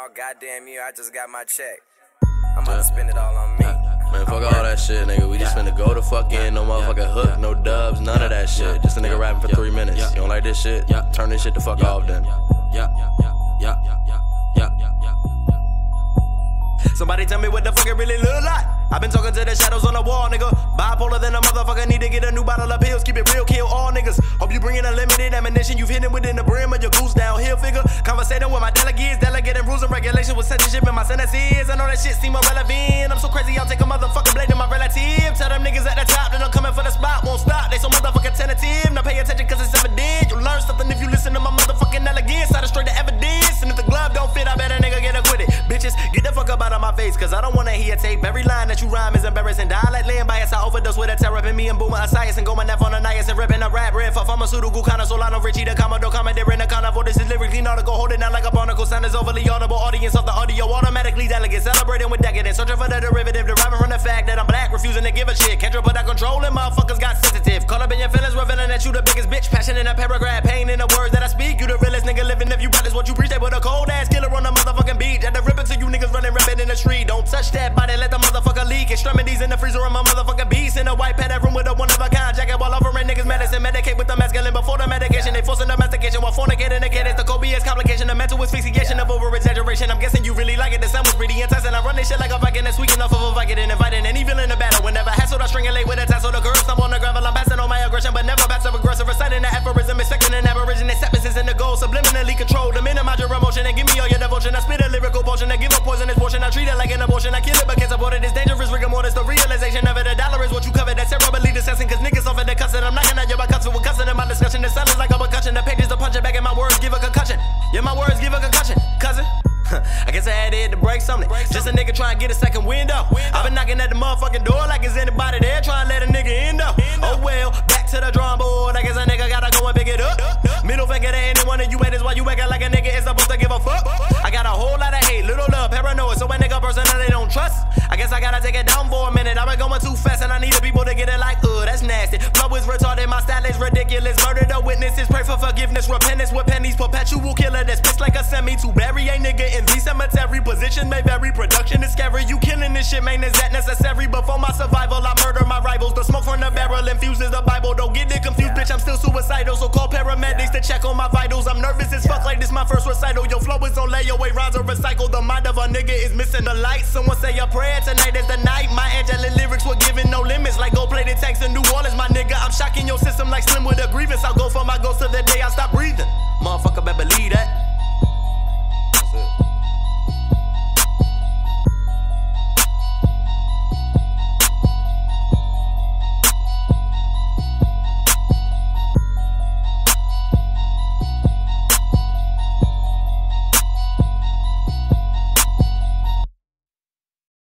Oh, goddamn you, I just got my check. I'm about to spend it all on me. Man, fuck all that shit, nigga. We just finna go to fucking no motherfucking hook, no dubs, none of that shit. Just a nigga rapping for three minutes. You don't like this shit? Turn this shit the fuck off then. Yeah, yeah, yeah, yeah, yeah, yeah, yeah, yeah. Somebody tell me what the fuck it really look like. I've been talking to the shadows on the wall, nigga. Bipolar than a motherfucker, need to get a new bottle of pills. Keep it real, kill all niggas. Hope you bringin' unlimited ammunition. You've hit it within the and regulations with censorship in my sentences. I know that shit seem irrelevant. I'm so crazy, I'll take a motherfucking blade to my relative. Tell them niggas at the top that I'm coming for the cause I don't wanna hear tape. Every line that you rhyme is embarrassing. Die like Len Bias, I overdose with a terrapin. Me and Boomer Esiason and going F on the nias and ripping a rap red for pharmaceutical kind of Solano Richie the Commodore Commodore in the carnival. This is lyrically nautical, holding down like a barnacle. Sound is overly audible. Audience of the audio automatically delegate, celebrating with decadence. Searching for the derivative, deriving from the fact that I'm black, refusing to give a shit. Can't put that control and motherfuckers got sensitive. Caught up in your feelings, revealing that you the biggest bitch. Passion in a paragraph, in the street. Don't touch that body, let the motherfucker leak. Extremities in the freezer of my motherfucking beast. In a white padded room with a one of a kind jacket while offering niggas medicine. Medicate with the masculine before the medication. They forcing domestication while fornicating the kid. It's the copious complication. The mental asphyxiation of over exaggeration. I'm guessing you really like it. The sound was pretty intense. And I run this shit like a Viking. That's weak enough of a Viking and inviting any villain to battle. Whenever hassled, I stringulate with a tassel. The curve stumble on the gravel. I'm passing on my aggression, but never passive had to hit to break something. Just a nigga trying to get a second window. I've been knocking at the motherfucking door like is anybody there trying to let a nigga in though. Oh well, back to the drawing board. I guess a nigga gotta go and pick it up. Middle finger to any one of you haters while you acting like a nigga is supposed to give a fuck. I got a whole lot of hate, little love, paranoia. So a nigga person that they don't trust. I guess I gotta take it down for a minute. I've been going too fast and I need the people to get it like, uh, that's nasty. Flow is retarded, my style is ridiculous. Murder the witnesses, pray for forgiveness, repentance with pennies, perpetual killer that's Position may vary, production is scary. You killing this shit, man, is that necessary? But for my survival, I murder my rivals. The smoke from the barrel infuses the Bible. Don't get it confused, bitch. I'm still suicidal, so call paramedics to check on my vitals. I'm nervous as fuck, like this my first recital. Your flow is on layaway, rhymes are recycled. The mind of a nigga is missing the light. Someone say a prayer tonight is the night. My angelic lyrics were given no limits, like gold plated tanks in New Orleans. My nigga, I'm shocking your system like Slim with a grievance. I'll go for my ghost till the